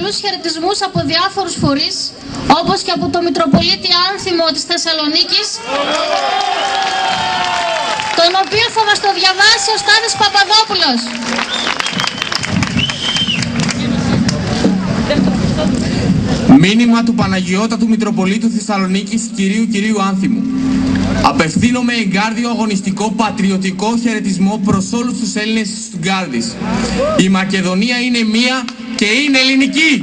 πολλούς χαιρετισμούς από διάφορους φορείς, όπως και από το Μητροπολίτη Άνθιμο της Θεσσαλονίκης, τον οποίο θα μας το διαβάσει ο Στάδης Παπαδόπουλος. Μήνυμα του Παναγιώτατου Μητροπολίτου Θεσσαλονίκης κυρίου κυρίου Άνθιμου. Απευθύνομαι εγκάρδιο αγωνιστικό πατριωτικό χαιρετισμό προς όλους τους Έλληνες της Στουγκάρδης. Η Μακεδονία είναι μία και είναι ελληνική.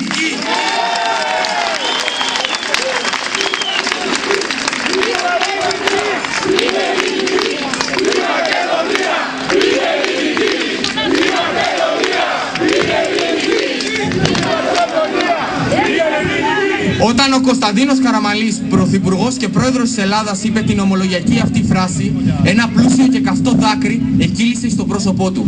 Όταν ο Κωνσταντίνος Καραμαλής, πρωθυπουργός και πρόεδρος της Ελλάδας, είπε την ομολογιακή αυτή φράση, ένα πλούσιο και καυτό δάκρυ εκκύλησε στο πρόσωπό του.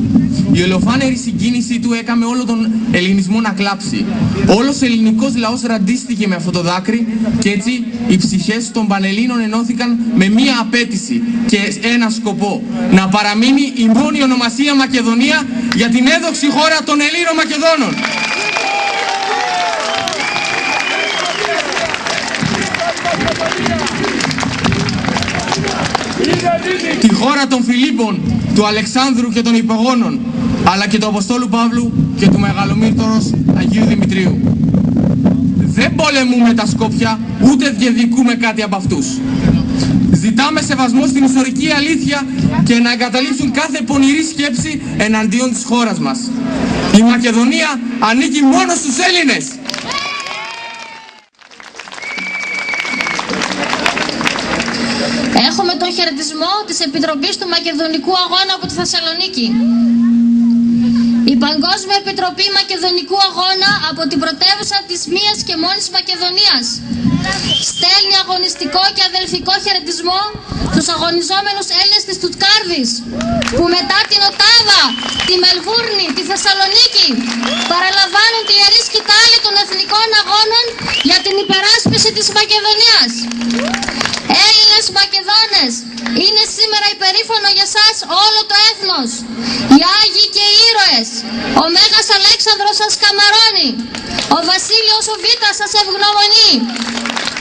Η ολοφάνερη συγκίνησή του έκαμε όλο τον ελληνισμό να κλάψει. Όλος ο ελληνικός λαός ραντίστηκε με αυτό το δάκρυ και έτσι οι ψυχές των Πανελλήνων ενώθηκαν με μία απέτηση και ένα σκοπό. Να παραμείνει η μόνη ονομασία Μακεδονία για την έδοξη χώρα των Ελλήνων Μακεδόνων. Τη χώρα των Φιλίππων, του Αλεξάνδρου και των Υπογόνων, αλλά και του Αποστόλου Παύλου και του Μεγαλομύρτωρος Αγίου Δημητρίου. Δεν πολεμούμε τα Σκόπια, ούτε διαδικούμε κάτι από αυτούς. Ζητάμε σεβασμό στην ιστορική αλήθεια και να εγκαταλείψουν κάθε πονηρή σκέψη εναντίον της χώρας μας. Η Μακεδονία ανήκει μόνο στους Έλληνες. Τον χαιρετισμό της Επιτροπής του Μακεδονικού Αγώνα από τη Θεσσαλονίκη. Η Παγκόσμια Επιτροπή Μακεδονικού Αγώνα από την πρωτεύουσα της μίας και μόνης Μακεδονίας στέλνει αγωνιστικό και αδελφικό χαιρετισμό στους αγωνιζόμενους Έλληνες της Τουτκάρδης που μετά την Οτάβα, τη Μελβούρνη, τη Θεσσαλονίκη παραλαμβάνουν τη ιερή σκητάλη των εθνικών αγώνων για την υπεράσπιση της Μακεδονίας. Έλληνες Μακεδόνες, είναι σήμερα υπερήφανο για σας όλο το έθνος. Οι Άγιοι και οι ήρωες. Ο Μέγας Αλέξανδρος σας καμαρώνει. Ο Βασίλειος ο Β' σας ευγνωμονεί.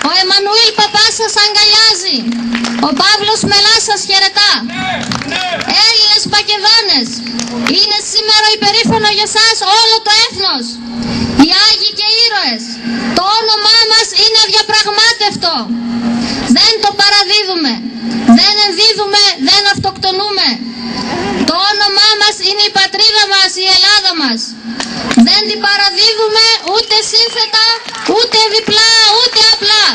Ο Εμμανουήλ Παπάς σας αγκαλιάζει. Ο Παύλος Μελάς σας χαιρετά. Έλληνες Μακεδόνες, είναι σήμερα υπερήφανο για σας όλο το έθνος. Οι Άγιοι και οι ήρωες. Το όνομά μας είναι αδιαπραγμάτευτο. Δεν το παραδίδουμε. Δεν ενδίδουμε, δεν αυτοκτονούμε. Μας. Δεν την παραδίδουμε ούτε σύνθετα, ούτε διπλά, ούτε απλά.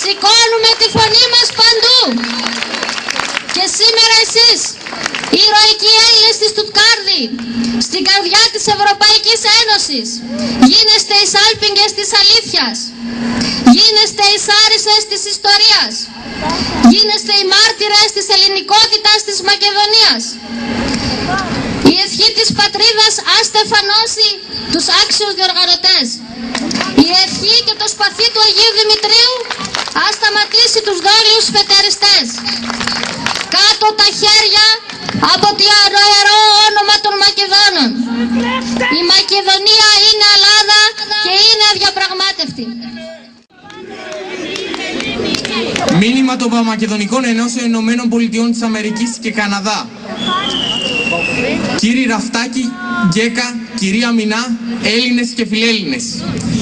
Σηκώνουμε τη φωνή μας παντού. Και σήμερα εσείς, οι ηρωικοί Έλληνες της Τουτκάρδη, στην καρδιά της Ευρωπαϊκής Ένωσης, γίνεστε οι σάλπιγγες της αλήθειας. Γίνεστε οι σάρισες της ιστορίας. Γίνεστε οι μάρτυρες της ελληνικότητας της Μακεδονίας. Η ευχή της πατρίδας ας στεφανώσει τους άξιους διοργανωτές. Η ευχή και το σπαθί του Αγίου Δημητρίου ας σταματήσει τους δόλιους φετεριστές. Κάτω τα χέρια από το ιερό όνομα των Μακεδόνων. Η Μακεδονία είναι Ελλάδα και είναι αδιαπραγμάτευτη. Μήνυμα των Παμακεδονικών Ενώσεων Ηνωμένων Πολιτειών της Αμερικής και Καναδά. Κύριοι Ραφτάκη, Γκέκα, κυρία Μινά, Έλληνες και φιλέλληνες.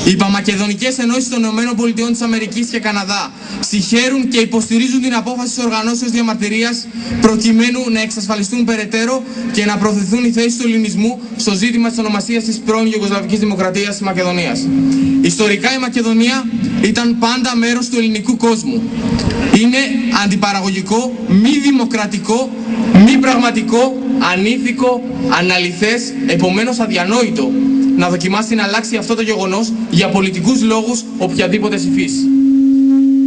Οι Παμακεδονικές Ενώσεις των Ηνωμένων Πολιτειών της Αμερικής και Καναδά συγχαίρουν και υποστηρίζουν την απόφαση της οργανώσεως διαμαρτυρίας προκειμένου να εξασφαλιστούν περαιτέρω και να προωθηθούν οι θέσεις του ελληνισμού στο ζήτημα της ονομασίας της πρώην Ιουγκοσλαβικής Δημοκρατίας της Μακεδονίας. Ιστορικά η Μακεδονία ήταν πάντα μέρος του ελληνικού κόσμου. Είναι αντιπαραγωγικό, μη δημοκρατικό, μη πραγματικό, ανήθικο, αναλυθές, επομένως αδιανόητο να δοκιμάσει να αλλάξει αυτό το γεγονός για πολιτικούς λόγους οποιαδήποτε υφής.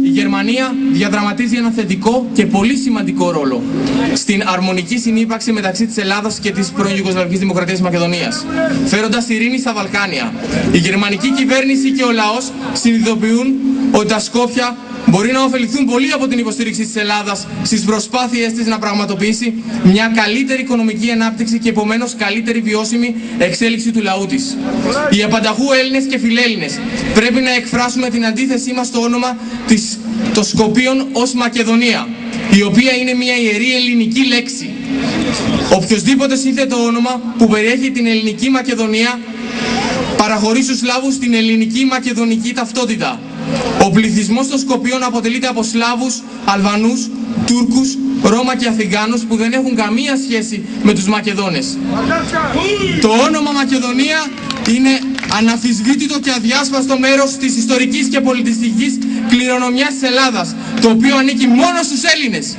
Η Γερμανία διαδραματίζει ένα θετικό και πολύ σημαντικό ρόλο στην αρμονική συνύπαρξη μεταξύ της Ελλάδας και της πρώην Ιουγκοσλαβικής Δημοκρατίας της Μακεδονίας, φέροντας ειρήνη στα Βαλκάνια. Η γερμανική κυβέρνηση και ο λαός συνειδητοποιούν ότι τα Σκόπια μπορεί να ωφεληθούν πολύ από την υποστήριξη της Ελλάδας στις προσπάθειές της να πραγματοποιήσει μια καλύτερη οικονομική ανάπτυξη και επομένως καλύτερη βιώσιμη εξέλιξη του λαού της. Οι απανταχού Έλληνες και φιλέλληνες πρέπει να εκφράσουμε την αντίθεσή μας στο όνομα της, των Σκοπίων ως Μακεδονία, η οποία είναι μια ιερή ελληνική λέξη. Οποιοςδήποτε σύνθε το όνομα που περιέχει την ελληνική Μακεδονία παραχωρεί στους Σλάβους την ελληνική μακεδονική ταυτότητα. Ο πληθυσμός των Σκοπίων αποτελείται από Σλάβους, Αλβανούς, Τούρκους, Ρώμα και Αθηγάνους που δεν έχουν καμία σχέση με τους Μακεδόνες. Το όνομα Μακεδονία είναι αναφυσβήτητο και αδιάσπαστο μέρος της ιστορικής και πολιτιστικής κληρονομιάς της Ελλάδας, το οποίο ανήκει μόνο στους Έλληνες.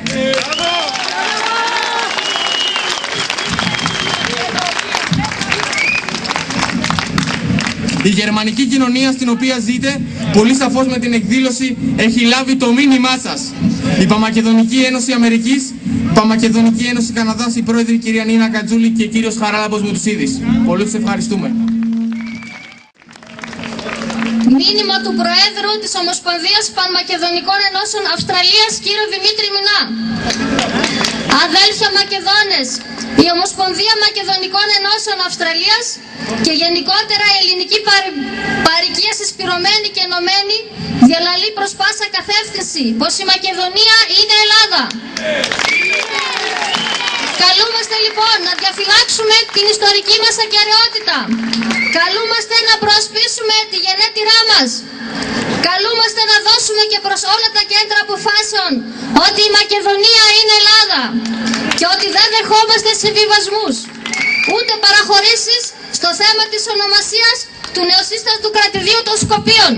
Η γερμανική κοινωνία στην οποία ζείτε, πολύ σαφώς με την εκδήλωση, έχει λάβει το μήνυμά σας. Η Παμακεδονική Ένωση Αμερικής, η Παμακεδονική Ένωση Καναδάς, η πρόεδρη κυρία Νίνα Κατζούλη και κύριος Χαράλαμπος Μουτουσίδης. Πολύ τους ευχαριστούμε. Μήνυμα του Προέδρου της Ομοσπονδίας Πανμακεδονικών Ενώσεων Αυστραλίας, κύριο Δημήτρη Μινά. Αδέλφια Μακεδόνες, η Ομοσπονδία Μακεδονικών Ενώσεων Αυστραλίας και γενικότερα η ελληνική παρ... παροικία συσπηρωμένη και ενωμένη διαλαλεί προς πάσα καθεύθυνση πως η Μακεδονία είναι Ελλάδα. Καλούμαστε λοιπόν να διαφυλάξουμε την ιστορική μας ακαιρεότητα. Καλούμαστε να προσπίσουμε τη γενέτειρά μας. Καλούμαστε να δώσουμε και προς όλα τα κέντρα αποφάσεων ότι η Μακεδονία είναι Ελλάδα και ότι δεν δεχόμαστε συμβιβασμούς ούτε παραχωρήσεις στο θέμα της ονομασίας του νεοσύστατου κρατηδίου των Σκοπίων.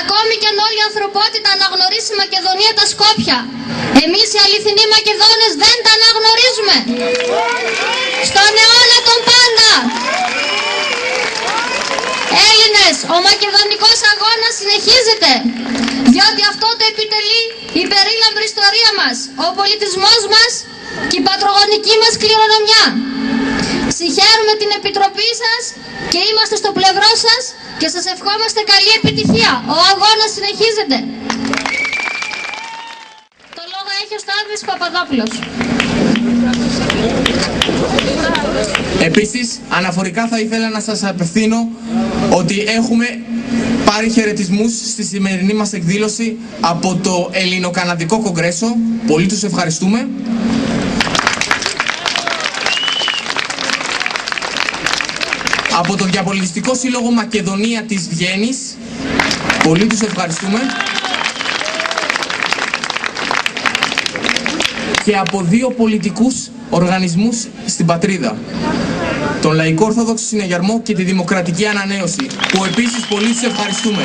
Ακόμη και αν όλη η ανθρωπότητα αναγνωρίσει η Μακεδονία τα Σκόπια, εμείς οι αληθινοί Μακεδόνες δεν τα αναγνωρίζουμε. Στον αιώνα των πάντα. Έλληνες, ο μακεδονικός αγώνας συνεχίζεται, ο πολιτισμός μας και η πατρογονική μας κληρονομιά. Συγχαίρουμε την Επιτροπή σας και είμαστε στο πλευρό σας και σας ευχόμαστε καλή επιτυχία. Ο αγώνας συνεχίζεται. Το λόγο έχει ο Σταύρης Παπαδόπουλος. Επίσης, αναφορικά θα ήθελα να σας απευθύνω ότι έχουμε πάρει χαιρετισμούς στη σημερινή μας εκδήλωση από το Ελληνοκαναδικό Κογκρέσο. Πολύ τους ευχαριστούμε. Από το Διαπολιτιστικό Σύλλογο Μακεδονία της Βιέννης. Πολύ τους ευχαριστούμε. Και από δύο πολιτικούς οργανισμούς στην πατρίδα. Τον Λαϊκό Ορθόδοξο Συνεγερμό και τη Δημοκρατική Ανανέωση, που επίσης πολύ τους ευχαριστούμε.